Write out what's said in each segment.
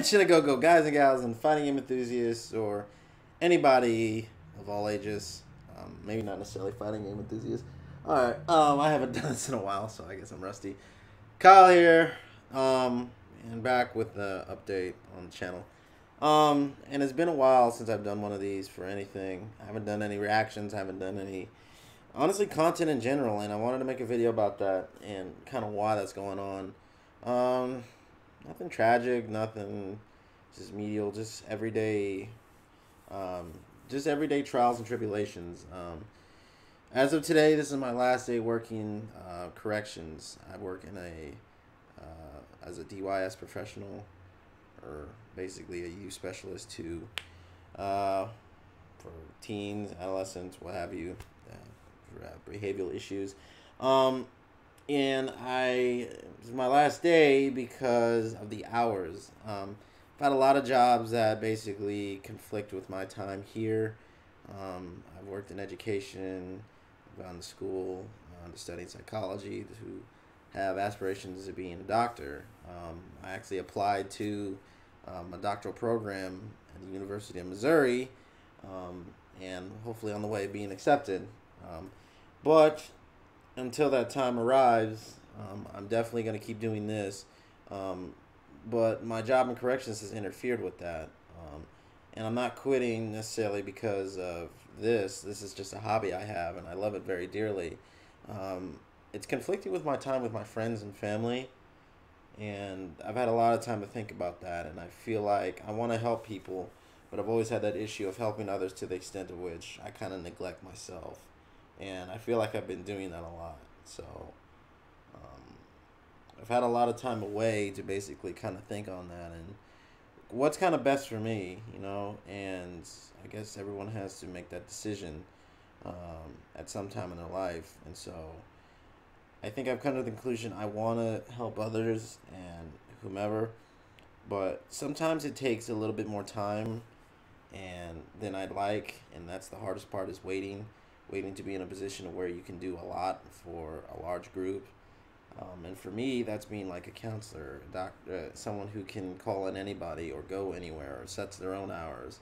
Go guys and gals and fighting game enthusiasts or anybody of all ages. Um, maybe not necessarily fighting game enthusiasts. All right, um, I haven't done this in a while, so I guess I'm rusty. Kyle here, um, and back with the update on the channel. Um, and it's been a while since I've done one of these for anything. I haven't done any reactions. haven't done any, honestly, content in general. And I wanted to make a video about that and kind of why that's going on. Um, nothing tragic, nothing just medial, just everyday, um, just everyday trials and tribulations. Um, as of today, this is my last day working uh, corrections. I work in a uh, as a DYS professional, or basically a youth specialist to uh, for teens, adolescents, what have you, uh, for, uh, behavioral issues. Um, and I it's my last day because of the hours. Um, I've had a lot of jobs that basically conflict with my time here. Um, I've worked in education, gone to school, uh, to study psychology, to have aspirations of being a doctor. Um, I actually applied to um, a doctoral program at the University of Missouri, um, and hopefully on the way of being accepted. Um, but until that time arrives, um, I'm definitely going to keep doing this. Um, but my job in corrections has interfered with that. Um, and I'm not quitting necessarily because of this. This is just a hobby I have, and I love it very dearly. Um, it's conflicting with my time with my friends and family. And I've had a lot of time to think about that, and I feel like I want to help people, but I've always had that issue of helping others to the extent of which I kind of neglect myself and I feel like I've been doing that a lot. So um, I've had a lot of time away to basically kind of think on that and what's kind of best for me, you know. And I guess everyone has to make that decision um, at some time in their life, and so I think I've come to the conclusion I want to help others and whomever, but sometimes it takes a little bit more time and than I'd like, and that's the hardest part is waiting waiting to be in a position where you can do a lot for a large group. Um, and for me, that's being like a counselor, a doctor, uh, someone who can call in anybody or go anywhere or sets their own hours.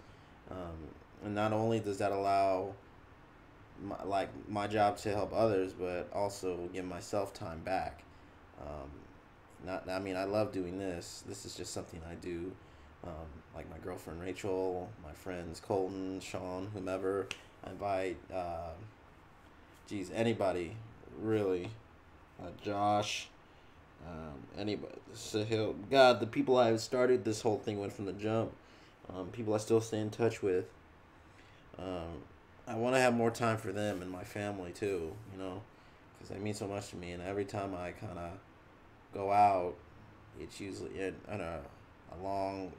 Um, and not only does that allow my, like my job to help others, but also give myself time back. Um, not, I mean, I love doing this. This is just something I do. Um, like my girlfriend Rachel, my friends Colton, Sean, whomever. I invite, uh, geez, anybody, really. Uh, Josh, um, anybody, Sahil. God, the people I have started this whole thing with from the jump, um, people I still stay in touch with. Um, I want to have more time for them and my family too, you know, because they mean so much to me. And every time I kind of go out, it's usually in, in a, a long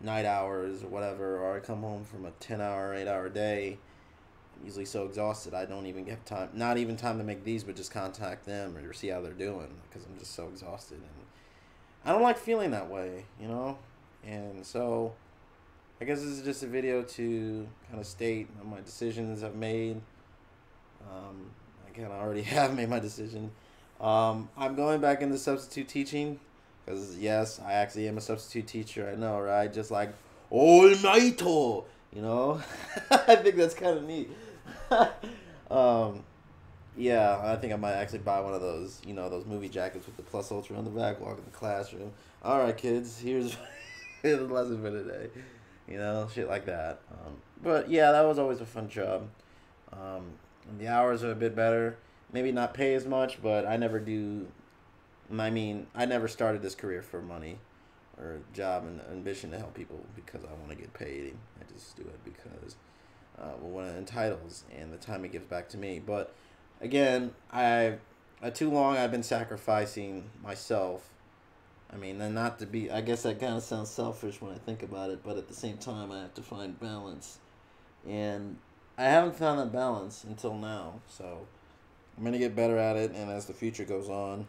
night hours or whatever, or I come home from a 10 hour, 8 hour day usually so exhausted I don't even get time, not even time to make these, but just contact them or see how they're doing because I'm just so exhausted. And I don't like feeling that way, you know? And so I guess this is just a video to kind of state my decisions I've made. Um, I kind of already have made my decision. Um, I'm going back into substitute teaching because, yes, I actually am a substitute teacher. I know, right? Just like All Might you know, I think that's kind of neat. um, yeah, I think I might actually buy one of those. You know, those movie jackets with the plus ultra on the back. Walk in the classroom. All right, kids. Here's here's the lesson for today. You know, shit like that. Um, but yeah, that was always a fun job. Um, the hours are a bit better. Maybe not pay as much, but I never do. I mean, I never started this career for money or job and ambition to help people because I want to get paid. I just do it because uh, well, when it entitles and the time it gives back to me. But again, I uh, too long I've been sacrificing myself. I mean, and not to be. I guess that kind of sounds selfish when I think about it, but at the same time, I have to find balance, and I haven't found that balance until now. So I'm gonna get better at it, and as the future goes on,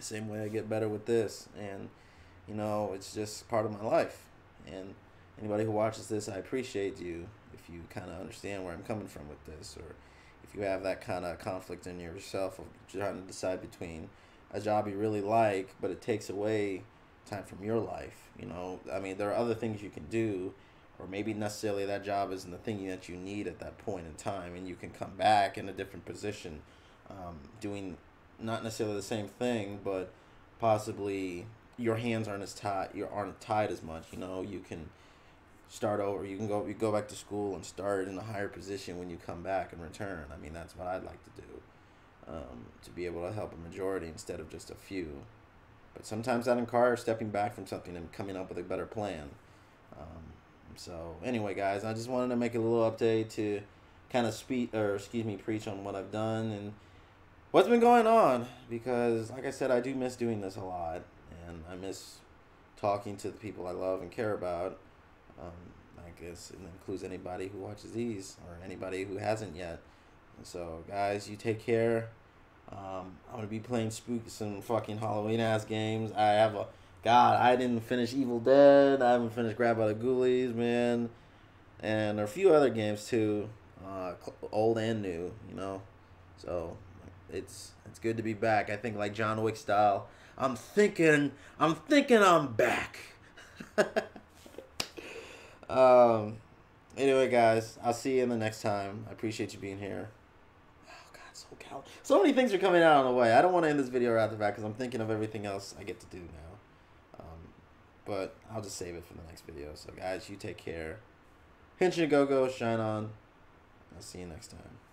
same way I get better with this, and you know, it's just part of my life. And anybody who watches this, I appreciate you if you kind of understand where I'm coming from with this, or if you have that kind of conflict in yourself of trying to decide between a job you really like, but it takes away time from your life. You know, I mean, there are other things you can do, or maybe necessarily that job isn't the thing that you need at that point in time, and you can come back in a different position, um, doing not necessarily the same thing, but possibly your hands aren't as tied, you aren't tied as much. You know, you can start over. You can go you go back to school and start in a higher position when you come back and return. I mean, that's what I'd like to do. Um, to be able to help a majority instead of just a few. But sometimes that requires stepping back from something and coming up with a better plan. Um, so anyway, guys, I just wanted to make a little update to kind of speak or excuse me, preach on what I've done and what's been going on because, like I said, I do miss doing this a lot and I miss talking to the people I love and care about. Um, I guess it includes anybody who watches these or anybody who hasn't yet. And so, guys, you take care. Um, I'm gonna be playing spook some fucking Halloween ass games. I have a God. I didn't finish Evil Dead. I haven't finished Grabbed by the Ghoulies, man, and a few other games too, uh, old and new. You know, so it's it's good to be back. I think like John Wick style. I'm thinking I'm thinking I'm back. um. Anyway, guys, I'll see you in the next time. I appreciate you being here. Oh God, so cal- so many things are coming out on the way. I don't want to end this video right the back because I'm thinking of everything else I get to do now. Um, but I'll just save it for the next video. So guys, you take care. Henshin Go Go, shine on. I'll see you next time.